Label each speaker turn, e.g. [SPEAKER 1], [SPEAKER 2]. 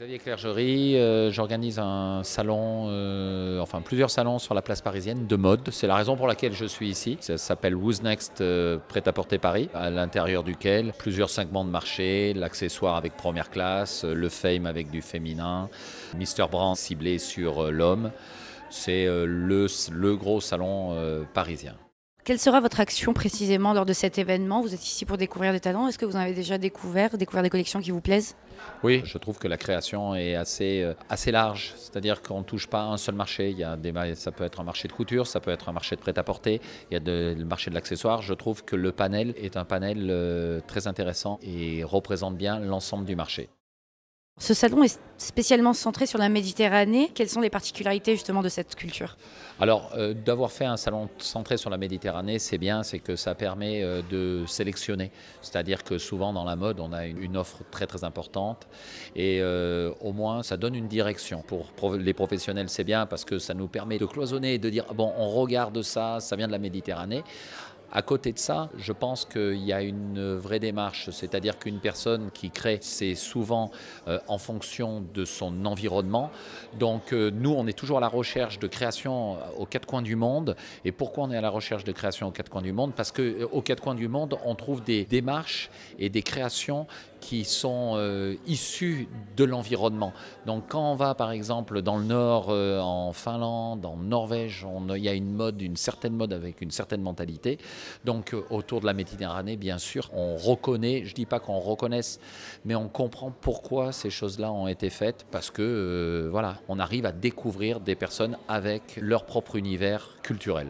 [SPEAKER 1] Xavier Clergerie, euh, j'organise un salon, euh, enfin plusieurs salons sur la place parisienne de mode. C'est la raison pour laquelle je suis ici. Ça s'appelle Who's Next euh, Prêt-à-Porter Paris, à l'intérieur duquel plusieurs segments de marché, l'accessoire avec première classe, le fame avec du féminin, Mr. Brand ciblé sur l'homme. C'est le, le, gros salon parisien.
[SPEAKER 2] Quelle sera votre action précisément lors de cet événement? Vous êtes ici pour découvrir des talents. Est-ce que vous en avez déjà découvert, découvert des collections qui vous plaisent?
[SPEAKER 1] Oui, je trouve que la création est assez, euh, assez large. C'est-à-dire qu'on ne touche pas un seul marché. Il y a des, ça peut être un marché de couture, ça peut être un marché de prêt-à-porter, il y a le marché de l'accessoire. Je trouve que le panel est un panel euh, très intéressant et représente bien l'ensemble du marché.
[SPEAKER 2] Ce salon est spécialement centré sur la Méditerranée. Quelles sont les particularités justement de cette culture?
[SPEAKER 1] Alors, euh, d'avoir fait un salon centré sur la Méditerranée, c'est bien, c'est que ça permet euh, de sélectionner. C'est-à-dire que souvent dans la mode, on a une, offre très très importante et euh, au moins ça donne une direction. Pour les professionnels, c'est bien parce que ça nous permet de cloisonner et de dire bon, on regarde ça, ça vient de la Méditerranée. À côté de ça, je pense qu'il y a une vraie démarche, c'est-à-dire qu'une personne qui crée, c'est souvent euh, en fonction de son environnement. Donc euh, nous, on est toujours à la recherche de création euh, aux quatre coins du monde. Et pourquoi on est à la recherche de création aux quatre coins du monde? Parce qu'aux quatre coins du monde, on trouve des démarches et des créations qui sont issues de l'environnement. Donc quand on va par exemple dans le nord, en Finlande, en Norvège, il y a une mode, une certaine mode avec une certaine mentalité. Donc euh, autour de la Méditerranée, bien sûr, on reconnaît, je ne dis pas qu'on reconnaisse, mais on comprend pourquoi ces choses-là ont été faites, parce que euh, voilà, on arrive à découvrir des personnes avec leur propre univers culturel.